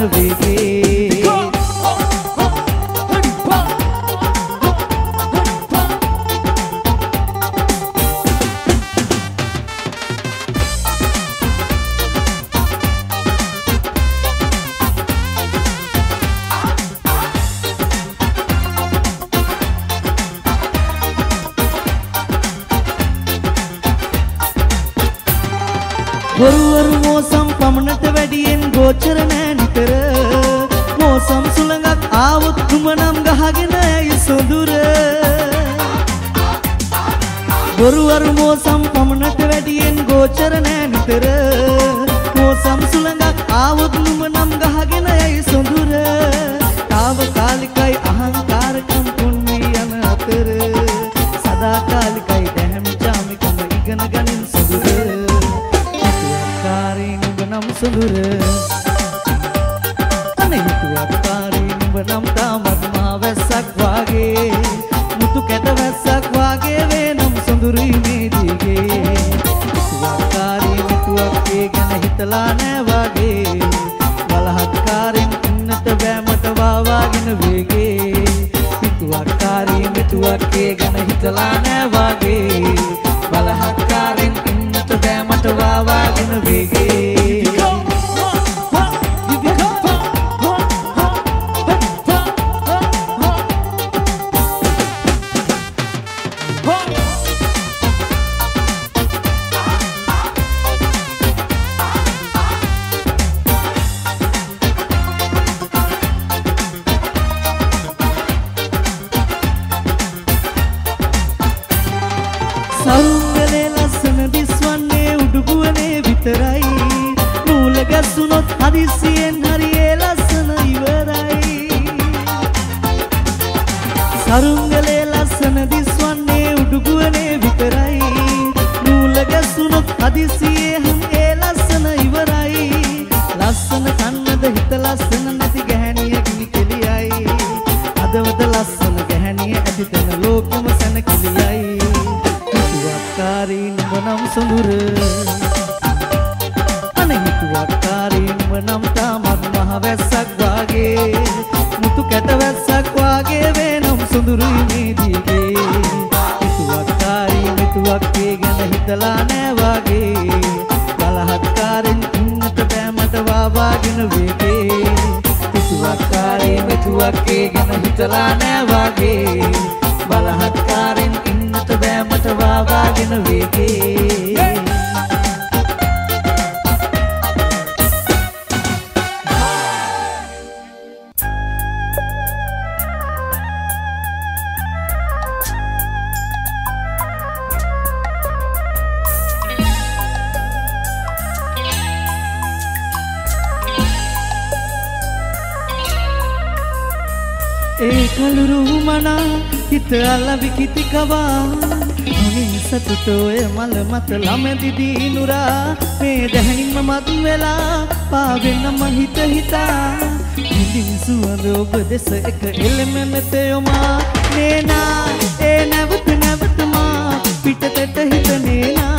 जानवी की සුඳුර අනේ මුතුවක්කාරී නුඹ නම් තාමත් මා වැස්සක් වාගේ. මුතු කැට වැස්සක් වාගේ වෙනම් සුඳුරුයි මේ දිගේ. මුතුවක්කාරී මුතුවක් ඒ ගැන හිතලා නෑ වාගේ. වලහක්කාරෙන් ඉන්නත බෑ මට වාවාගෙන වේගේ. මුතුවක්කාරී මුතුවක් ඒ ගැන හිතලා නෑ වාගේ. ඔව්වක් ඒ ගැන හිතලා නෑ වගේ. බලහත්කාරෙන් ඉන්නට බෑ මට වාවාගෙන වේගේ. හිත අලවිකිති කවා. ඔනේ සතුට ඔය මල මත ළමදිදී නුරා මේ දැහැණින්ම මත් වෙලා පාවෙන්න මං හිත හිතා. ඉතින් සුවඳ ඔබ දෙස එක එළමෙමෙත යොමා. නේනා ඒ නැවත නැවතමා පිටතට හිත නේනා.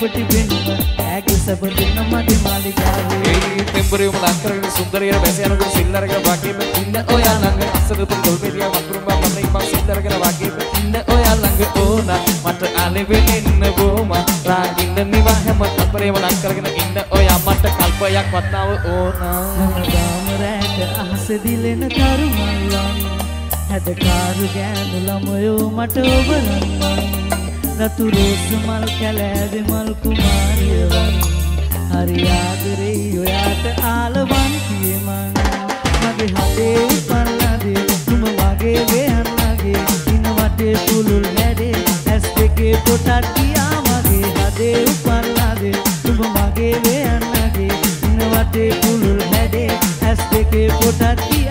ලපටි වෙනුම ඇගේ සැප දෙන්න මගේ මාලිගාවේ. ඒ තෙම්බරියම ලංකරගෙන සුන්දරයට බැස යනකොට සිල්ලරගෙන වගේම ඉන්න ඔයා ළඟ. අසද තුන් ගොල්පෙලිය වතුරුම මම ඉපන් සිල්ලරගෙන වගේම ඉන්න ඔයා ළඟ. ඕන මට අලෙවෙ එන්න බොම. රාගින්න නිවා හැම තපරේම ලංකරගෙන ඉන්න ඔයා මට කල්පයක් වතාව ඕන හැමදාම රැට අහස දිලෙන කරුමල්ලන්. හැදකාරු ගෑනු ළමයෝ මට ඔබරන්වන් රතු රෝස මල් කැලෑවෙ මල් කුමාරියවන් හරි ආදරේ ඔයාට ආලවන් කියමන්. මගේ හදේ උපල්ලදේ තුම වගේ වෙහන්නගේ ඉන වටේ පුළුල් හැඩේ ඇස් දෙකේ පොටක් ගියා මගේ හදේ උපල්ලදේ තුම මගේ වෙහන්නගේ ඉන වටේ පුළුල් හැඩේ ඇස් දෙකේ පොටක් ගියා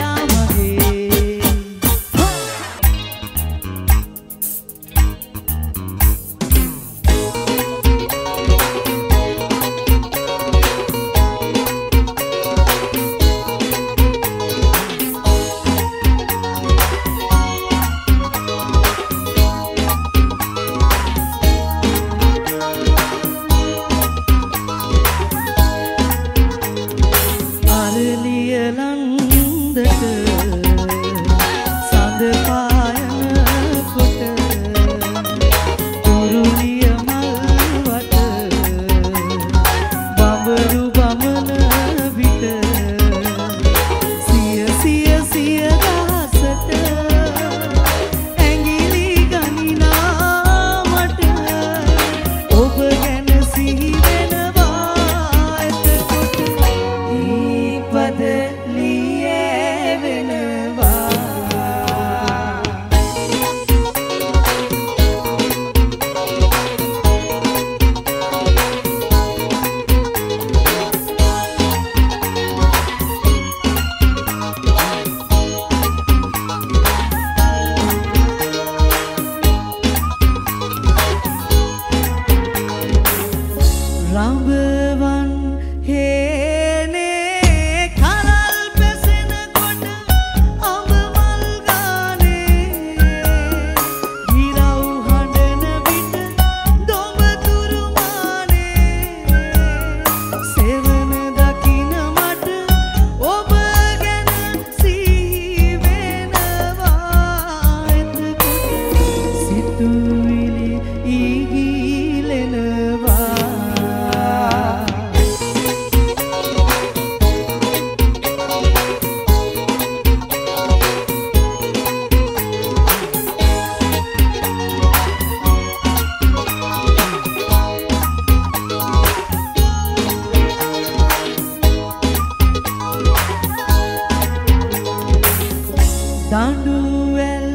දඬුවැල්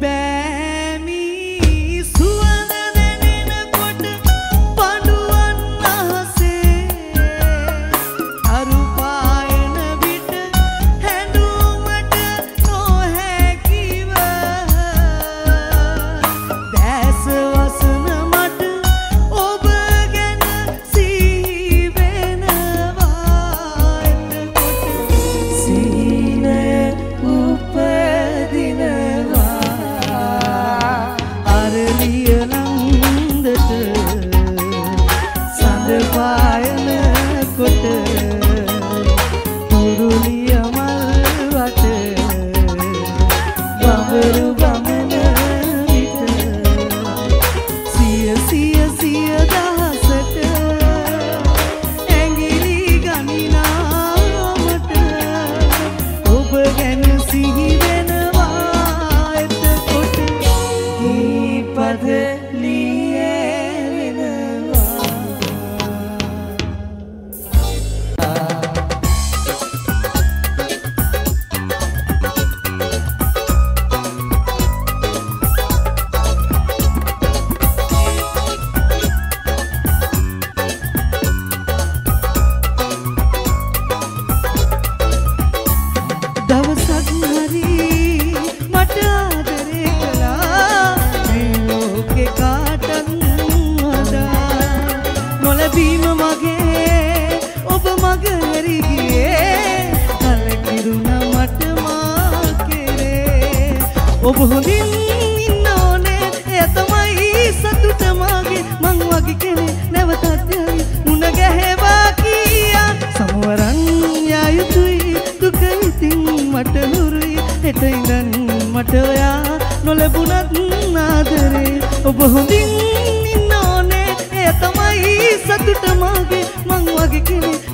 බෑමි ඔබ හොඳින් ඉන්න ඕනේ. ඒ තමයි සතුට මගේ මං වගේ කෙනෙක්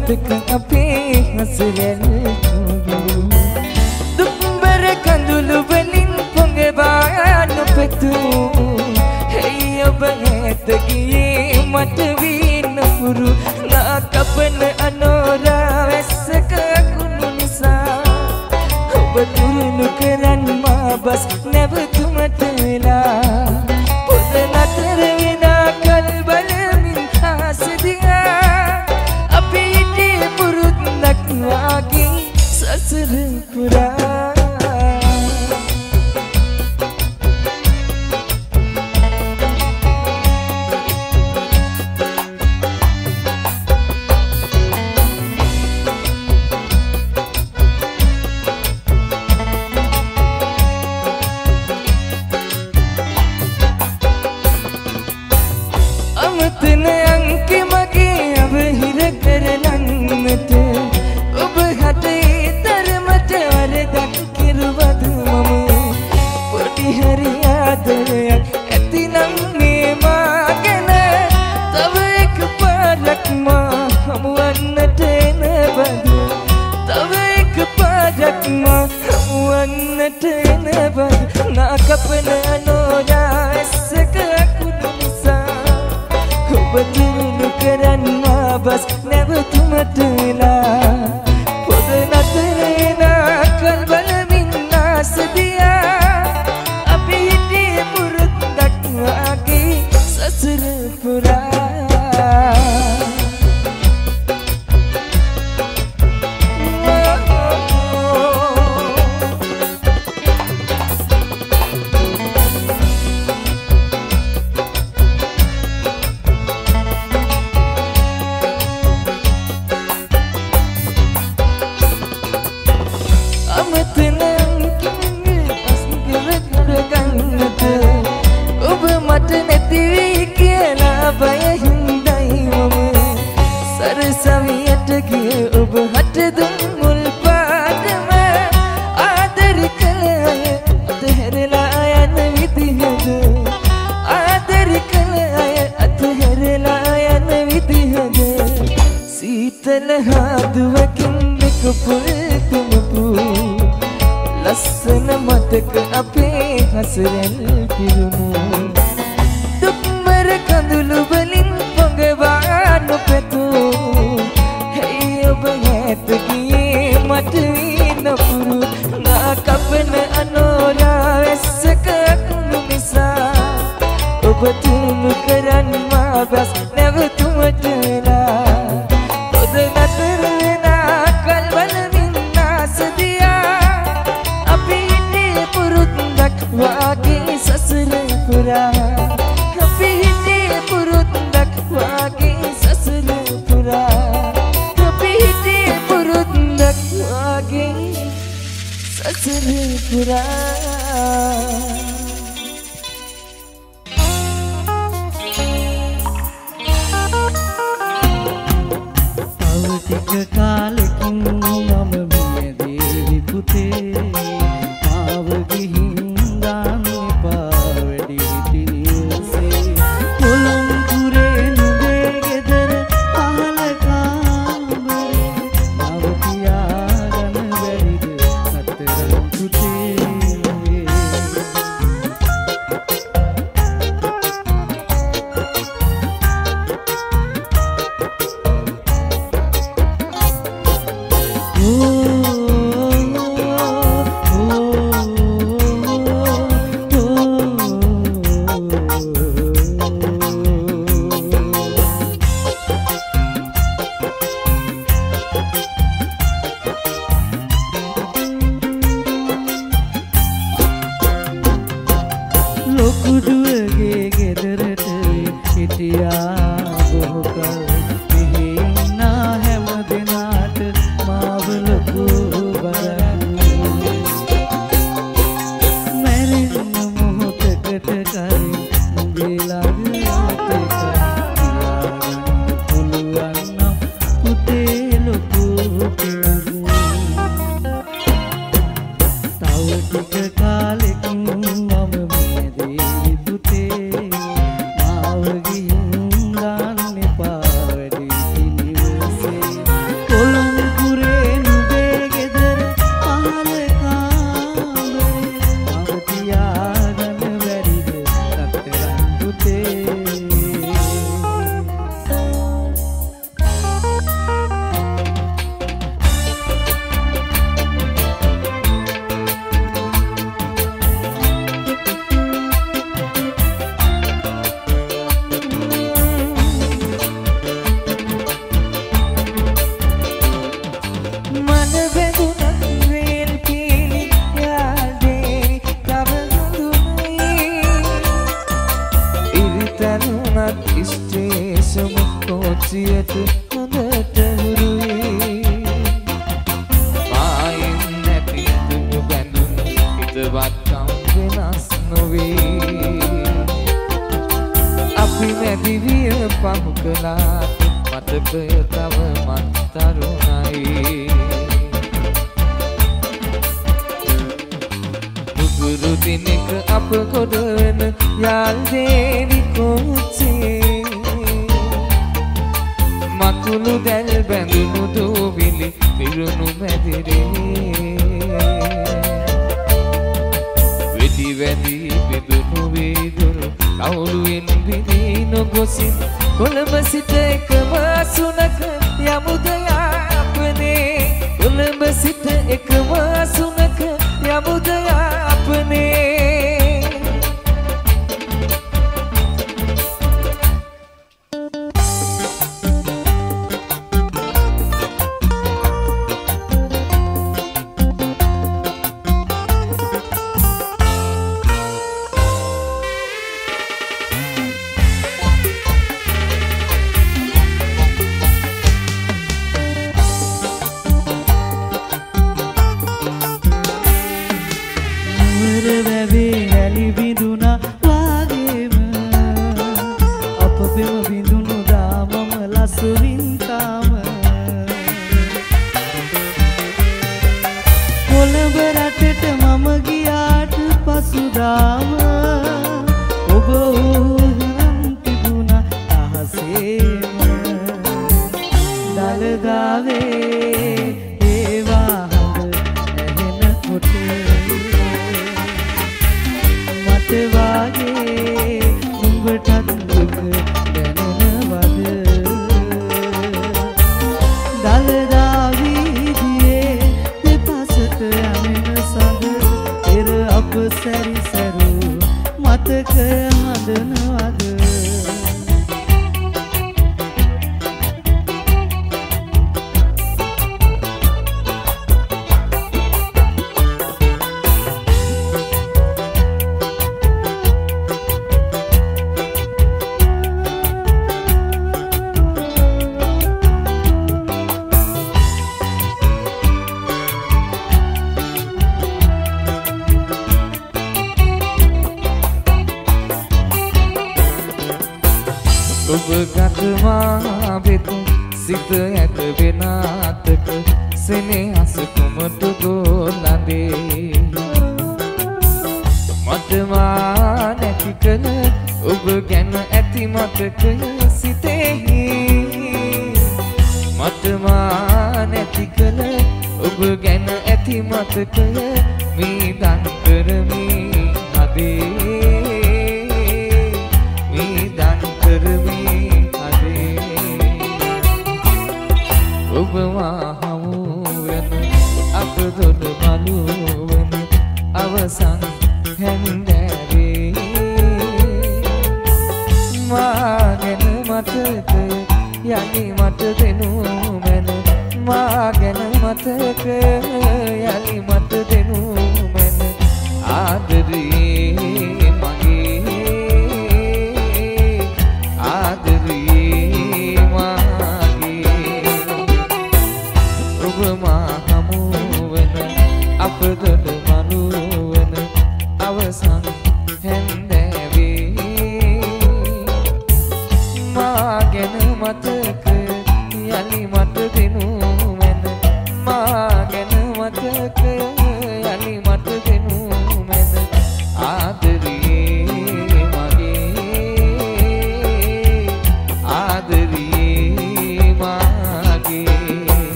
මොහොතක අපේ හසරැල් දුම්බර කඳුළු වලින් පොඟවා නොපැතූ හෙයි ඔබ ඇත ගියේ මට වීනපුරු නා කපන අනෝර ගොඩක් ස්ත්‍රී සුමු කෝච්චියට හොඳට හුරුයි පායෙන් නැති තුමු බැඳුම් හිතවත්කම් වෙනස් නොවේ. අපි නැති විය පහු කළා මතකය තවමත් තරුණයි බුදුරු දිනක අප ගොඩ වෙන යාල්දේ නොගොසින් කොළඹ සිට මට වාගේ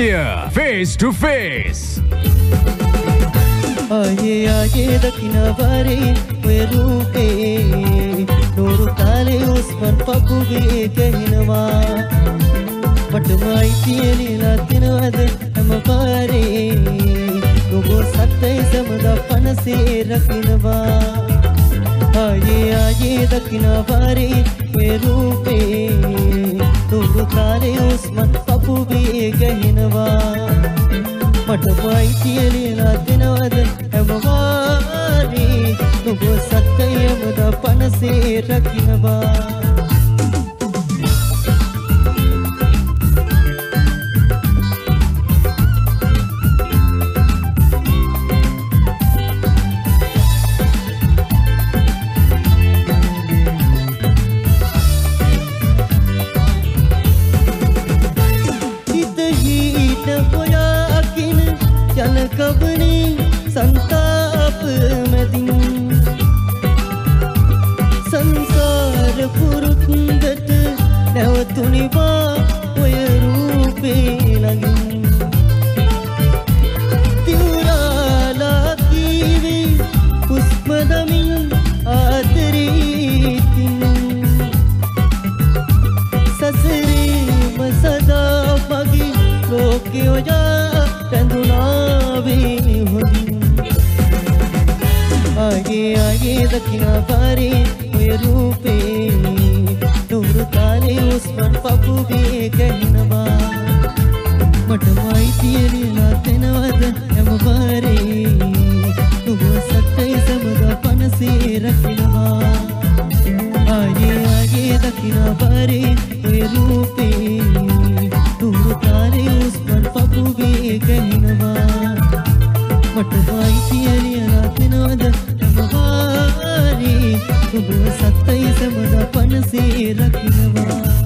year, face to face. आगे आए दक्षिण बारे रूपे नोरु ताले उस्मन पपुगे कहिनवा पटमाई तियली लातिन अदे हम बारे नोगोर सत्ते समदा पनसे रखिनवा आए आए दक्षिण बारे रूपे नोरु ताले उस्मन පපුවේ ගහිනවා. මට වයිතියලිලා දෙනවද හැමවාරී? නුඹ සත්‍යයමද පනසේ රකිනවා कबनी පාරේ ඔය රූපේ නුරු තාලේ උස්මන් පපුවේ ගැහෙනවා මට මයිතියලිලා දෙනවද හැම පාරේ නුඹ සත්තයි සමදා පනසේ රකිනවා ආයේ ආයේ දකිනා පාරේ ඔය රූපේ නුඹ තාලේ උස්මන් පපුවේ ගැහෙනවා මට වයිතියලියලා දෙනවද හැමවාරේ නුඹ සත්තයි සමදා පනසේ රකිනවා.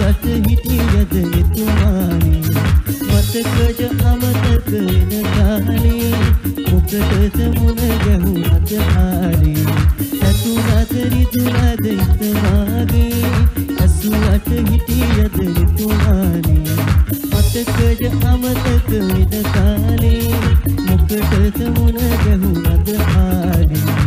වට හිටියද එතුමානි. මතකද අමතක වෙන කාලේ මොකටද මුණ ගැහුනද ආලි සතුනද රිදුනද ඉතවාගේ ඇසුවට හිටියද එතුමානි. මතකද අමතක වෙන කාලේ මොකටද මුණ ගැහුනද ආලි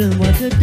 to what to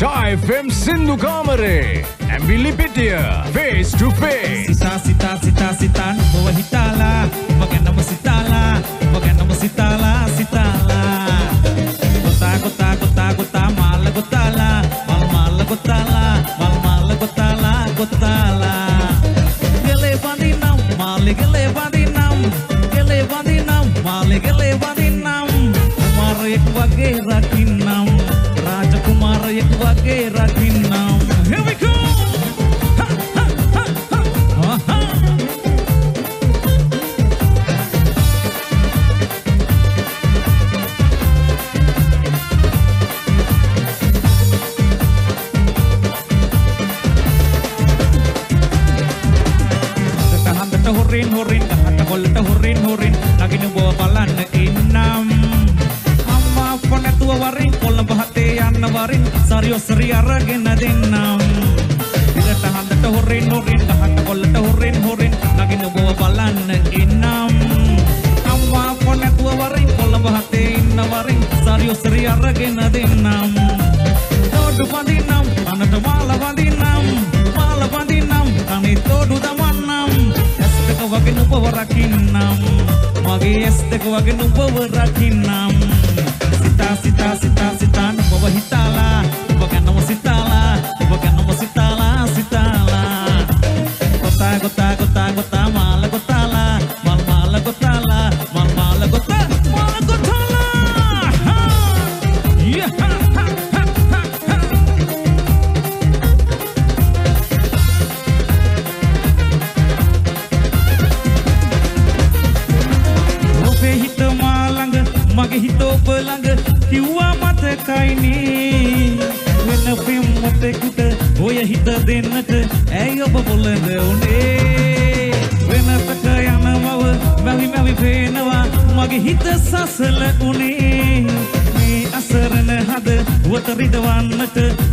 Shy FM Sindhu Kamare and Billy face to face. Sita, sita, sita, sita, nuwa hitala, maganda mo sitala, maganda mo sitala, sitala. Gota, gota, gota, gota, mala gotala, mal mala gotala, mal mala gotala, gotala. Gelevani não, mal gelevani.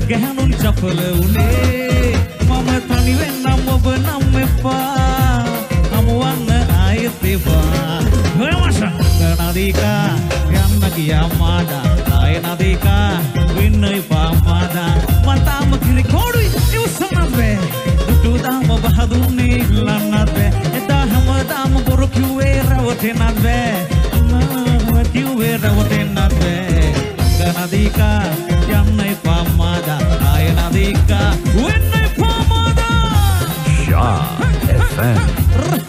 ගැහණුන් චපල උනේ මම තනි වෙන්නම් ඔබ නම් එපා හමුවන්න ආයෙත් එපා හොයමශ නදීකා යන්න ගියා මාඩා ආය නදීකා වෙන්න එපා මාඩා මතාම කිරි කෝඩුයි ඉවසන්නත් බෑ දුටුදාම බහදුන්නේ ඉල්ලන්නත් බෑ එදා හැමදාම බොරු කිව්වේ රවටෙන්නත් බෑ මම කිව්වේ රවටෙන්නත් බෑ නදීකා යන්න එපා මාඩා música FM.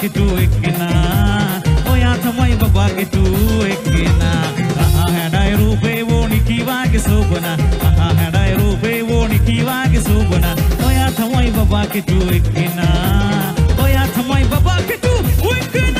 තමයි බබා කිටු එක්කෙනා ඔයා තමයි බබා කිටු එක්කෙනා ආහා හැඩයි රූපේ වෝනි කීවාගේ සෝබනා ආහා හැඩයි රූපේ වෝනි කීවාගේ සෝබනා ඔයා තමයි බබා කිටු එක්කෙනා ඔයා තමයි බබා කිටු එක්කෙනා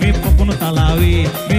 మెప్పుకును తలావి మీ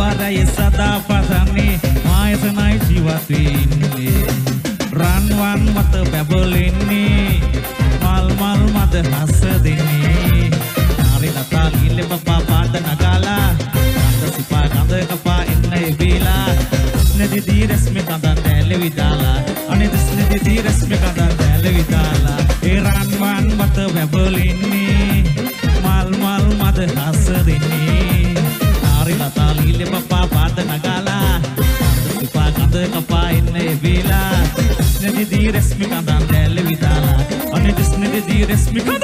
දිවාරයේ සදා පතන්නේ ඔබේ දුතයි දිවාරයේ සදා පතන්නේ මාය ලස්සනයි ජීවත් වෙන්නේ රන්වන් මත බැබලෙන්නේ. මල් මල් මද හස දෙන්නේ. නාරි ලතා ලීලෙ බබා පාද නගාලා. ගඳ සිපා ගඳ කපා එන්න එබීලා ස්නෙදිදී රස්මි කඳන් දැල්ලෙ විදාලා. අනේ ස්නෙදිදී රස්මි කඳන් දැල්ලෙ විදාලා. ඒ රන්වන් මත බැබලෙන්නේ. जिसने दी रश्मि का दान दैल और जिसने दी रश्मि का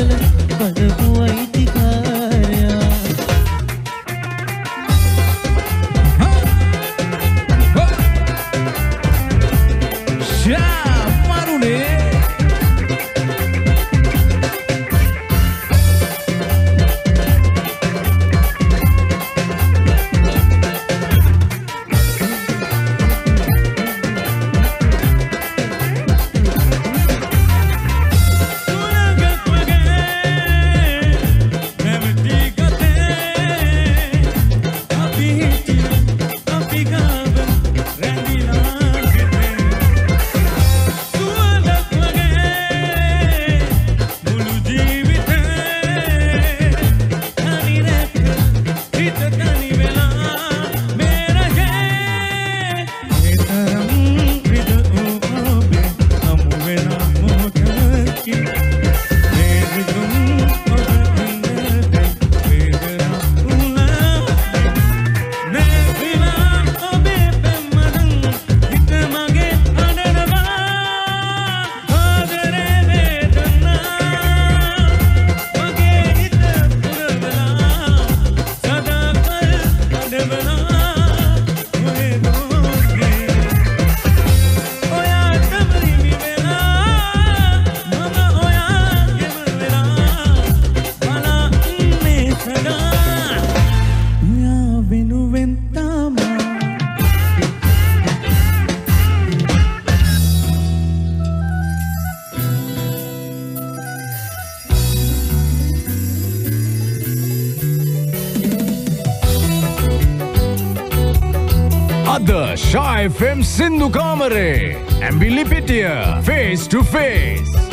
feeling Shy FM Sindhu Kamare. Ambilipitia. Face to face.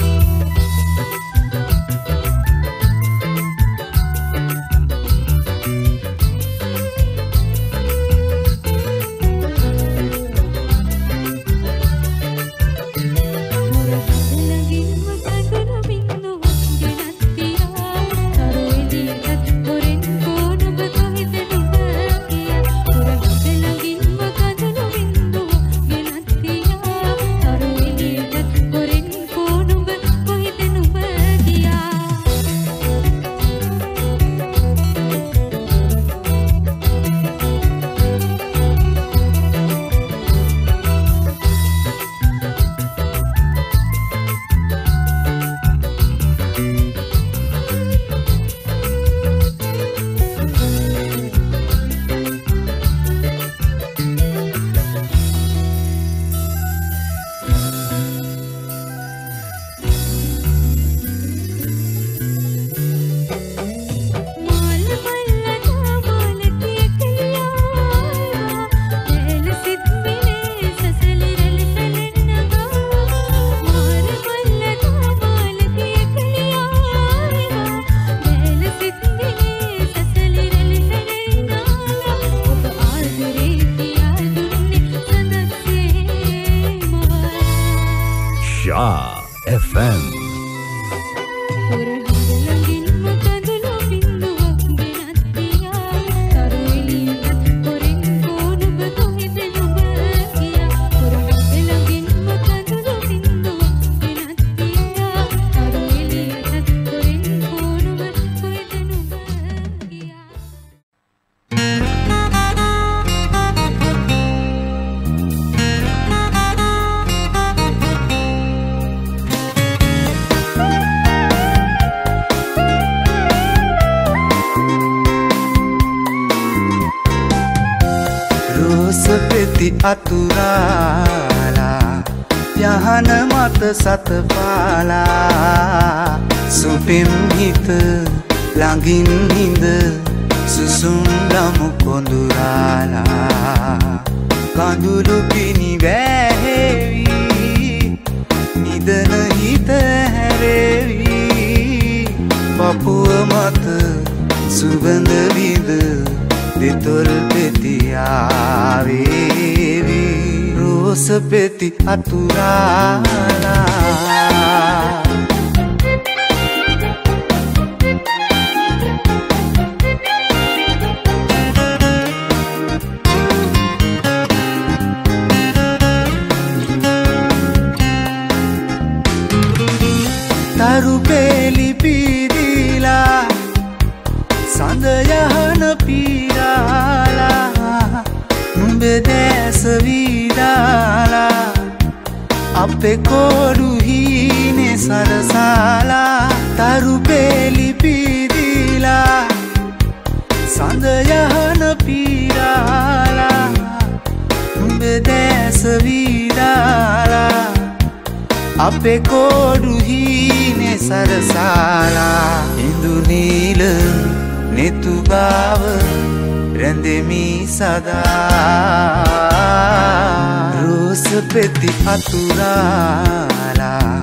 පෙති අතුරාලා යහන මත සතපාලා. සුපෙම් හිත ළඟින් හිඳ සුසුම් ලමු කොඳුරාලා. කඳුළු පිණි වැහෙවි නිදන හිත හැරෙවි. පපුුව මත සුගඳ විද දෙතොල් පෙතියාවේවි රෝස පෙති අතුරාලා. අපේ කෝඩු හීනේ සරසාලා තරු පෙලි පිදිලා සඳ යහන පීරාලා නුඹ දැස වීදාලා අපේ කෝඩු හීනේ සරසාලා. ඉඳුනීල නෙතුගාව රැඳෙමි සදා. රෝස පෙති අතුරාලා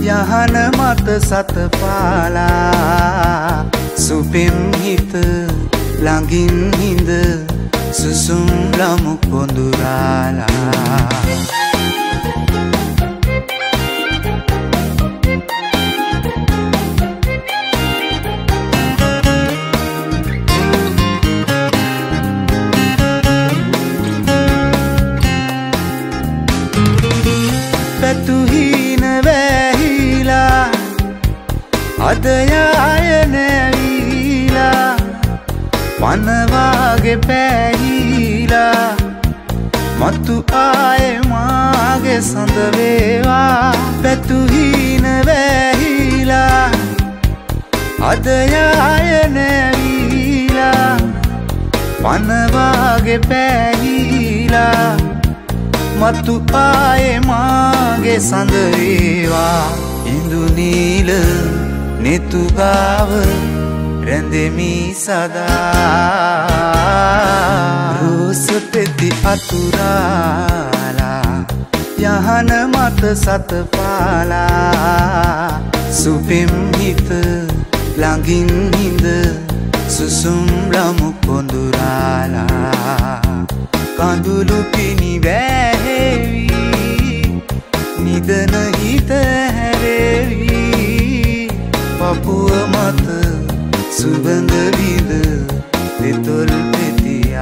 යහන මත සතපාලා සුපෙම් හිත ළඟින් හිඳ සුසුම් ලමු කොඳුරාලා පැතුහීන වැහිලා අදයාය නැවීලා වනවාගේ පැහිලා. මතු ආය මාගේ සඳවේවා පැතුහීන වැහිලා අදයාය නැවීලා වනවාගේ පැහිලා. මතු ආයේ මාගේ සඳවේවා ඉඳුනීල නෙතුගාව රැඳෙමි සදා. රෝස පෙති අතුරාලා යහන මත සතපාලා සුපෙම් හිත ළඟින් හිඳ සුසුම් ලමු කොඳුරාලා. කඳුළු පිණි වැහෙවි නිදන හිත හැරෙවි. පපුුව මත සුගඳ විද දෙතොල් පෙතියාවේවි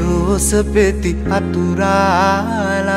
රෝස පෙති අතුරාලා